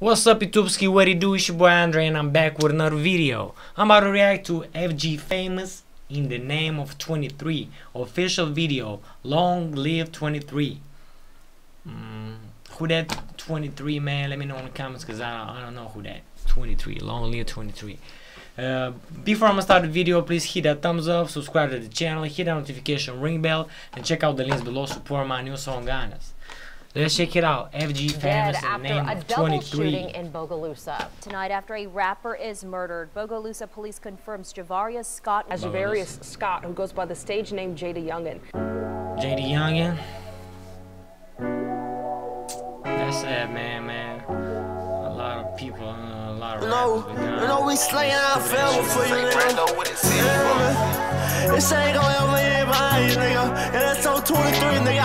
What's up YouTubeski, what it do, it's your boy Andre and I'm back with another video. I'm about to react to FG Famous in the name of 23. Official video, Long Live 23. Mm, who that 23 man, let me know in the comments because I, I don't know who that 23, Long Live 23. Uh, before I'm gonna start the video, please hit that thumbs up, subscribe to the channel, hit that notification ring bell, and check out the links below. Support my new song, Ganas. Let's check it out. FG Dead famous in the after name a double 23. shooting in Bogalusa. Tonight, after a rapper is murdered, Bogalusa police confirms Javarius Scott as Javarius Scott, who goes by the stage name Jada Youngin. Jada Youngin. That's sad, man, man. A lot of people, uh, a lot of No, rappers been you know we slaying our film for you, nigga. Yeah, man. This ain't gonna ever end behind you, nigga. And that's on 23, nigga.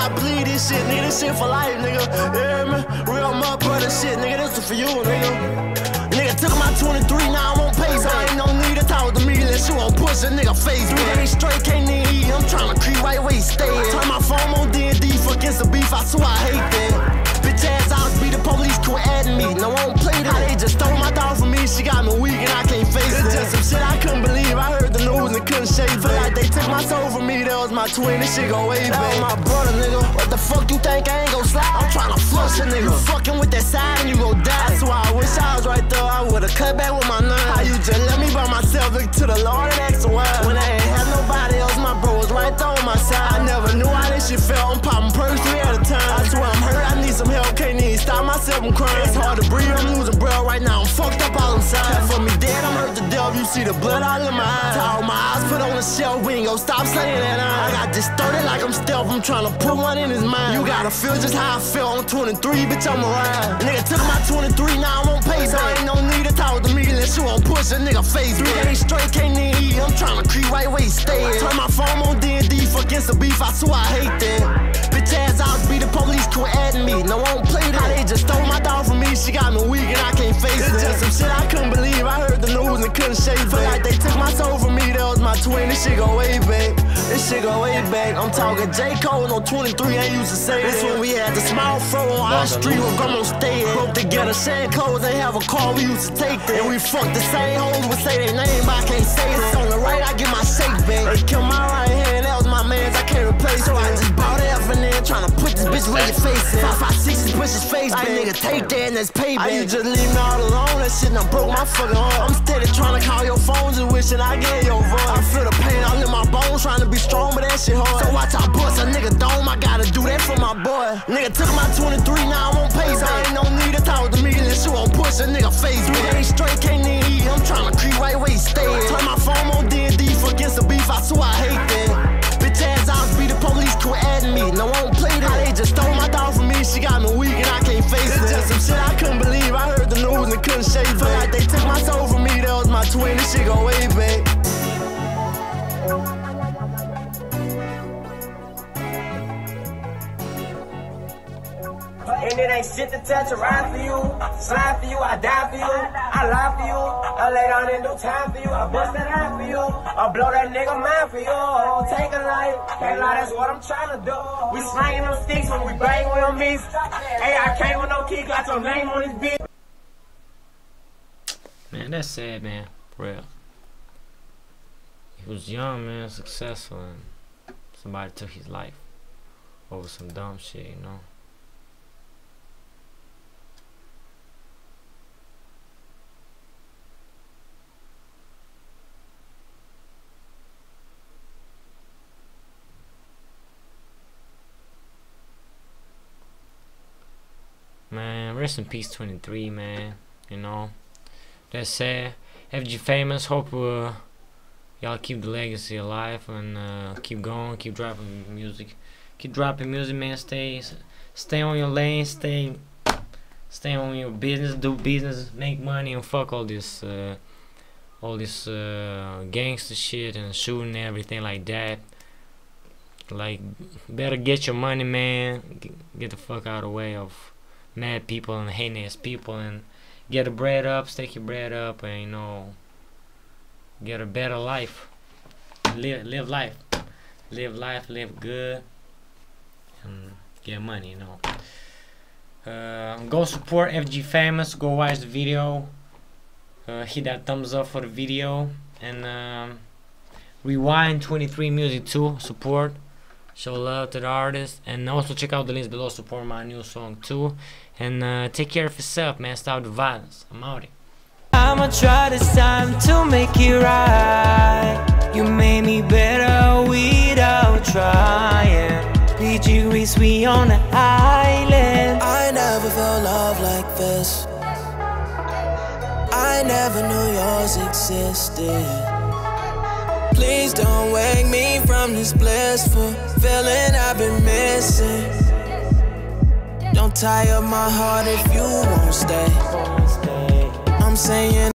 I bleed this shit, nigga. This shit for life, nigga. Yeah, man. Real my brother shit, nigga. This is for you, nigga. Nigga took my 23, now I won't pay, so ain't no need to talk to me unless you won't push a nigga face. Three days straight, can't even eat. I'm tryna creep right where he stay. Turn my phone on D&D, fuck against the beef. I swear I hate that. Bitch ass out, be the police quit adding me. No, my twin. This shit go way back. My brother, nigga. What the fuck you think I ain't gon' slide? I'm tryna flush a nigga. You fucking with that side and you gon' die. That's why I wish I was right there. I would've cut back with my nine. How you just let me by myself? Look to the Lord and ask why. When I ain't had nobody else, my bro was right there on my side. I never knew how this shit felt. I'm popping perks three at a time. I swear I'm hurt. I need some help. Can't even stop myself from crying. It's hard to breathe. I'm losing breath right now. I'm fucked up You see the blood all in my eyes. All my eyes put on the shelf. We ain't gon' stop saying that. I got this 30 like I'm stealth. I'm tryna put one in his mind. You gotta feel just how I feel I'm 23. Bitch, I'm a ride. Nigga took my 23. Now I won't pay. So ain't no need to talk to me unless you won't push a nigga face. Three days straight, can't even eat. I'm tryna creep right where he stay. Turn my phone on D&D. Fuck against the beef. I swear I hate that. Bitch ass out, be the police quit adding me. No, I won't play that. They just stole my dog from me. She got me weak and I can't face it. It's just some shit I. I couldn't shake. Feel like they took my soul from me. That was my twin. This shit go way back. This shit go way back. I'm talking J. Cole on 23. Ain't used to say this when we had the small fro on our street where grandma stayed. Broke together, shared clothes, they have a car. We used to take that. And we fucked the same hoes. We say their name, but I can't say it. On the right, I get my shake back. They killed my right hand. That was my man's. I can't replace. So I just bought it F and then to put this bitch where your face is. Five, five, six, push face back. nigga take that and that's payback. I you just leave me all alone. That shit done broke my fucking heart. I'm steady tryna call your phone, just wishing I get your voice. I feel the pain all in my bones, trying to be strong, but that shit hard. So watch I bust a nigga dome. I gotta do that for my boy. Nigga took my 23, now I won't pay. So ain't no need to talk to me unless you won't push a nigga face. Three days straight, can't even eat. I'm tryna creep right where he stay. Turn my phone on D&D, fuck against the beef. I swear couldn't shake. Feel like they took my soul from me. That was my twin. This shit go way back. And it ain't shit to touch a ride for you. Slide for you, I die for you. I lie for you. I lay down and do time for you. I bust that eye for you. I blow that nigga mind for you. Oh, take a life. Can't lie, that's what I'm trying to do. We slanging them sticks when we bang with them beats. Hey, I came with no key, got your name on this beat. Man, that's sad, man. Real. He was young, man, successful, and somebody took his life over some dumb shit, you know. Man, rest in peace, 23, man. You know, that's sad. FG Famous, hope uh, y'all keep the legacy alive and uh, keep going, keep dropping music, keep dropping music, man. Stay, stay on your lane, stay, stay on your business, do business, make money, and fuck all this, uh, all this uh, gangster shit and shooting and everything like that. Like, better get your money, man. Get, get the fuck out of the way of mad people and heinous people and get a bread up, stick your bread up, and you know, get a better life. Live, live life, live life, live good, and get money. You know. Uh, go support FG Famous. Go watch the video. Uh, hit that thumbs up for the video and um, rewind 23 music too. Support. Show love to the artist and also check out the links below. Support my new song too. And uh, take care of yourself, man. Stop the violence. I'm out. I'ma try this time to make it right. You made me better without trying. PG Reese, we on the island. I never felt love like this. I never knew yours existed. Please don't wake me from this blissful feeling I've been missing. Don't tie up my heart if you won't stay. I'm saying.